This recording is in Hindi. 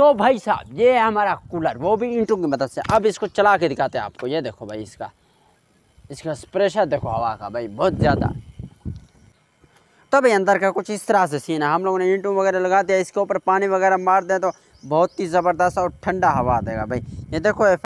तो भाई साहब, ये है हमारा कूलर, वो भी इंटू की मदद से। अब इसको चला के दिखाते हैं आपको, ये देखो भाई इसका। इसका प्रेशर देखो हवा का भाई, बहुत ज़्यादा। तो भाई अंदर का कुछ इस तरह से सीन है। हम लोगों ने इंटू वगैरह लगा दिया, इसके ऊपर पानी वगैरह मार दें तो बहुत ही ज़बरदस्त और ठंडा हवा देगा भाई। ये देखो